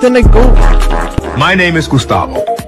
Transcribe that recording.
Then I go. My name is Gustavo.